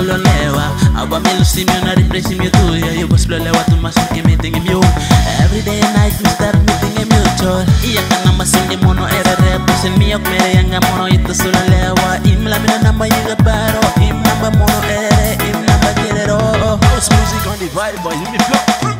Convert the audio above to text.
uliolewa. Aba milusimio na rimresimio tuyo Yugosplolewa tu masunki meeting imyo Everyday night we start meeting immutual oh. Iya kanga masungi mono erere Pusin miyok mere yanga mono ito sulalewa Im labina namba yiga baro Im namba mono erere Im namba kilero House music on the vibe boy, hit me flow.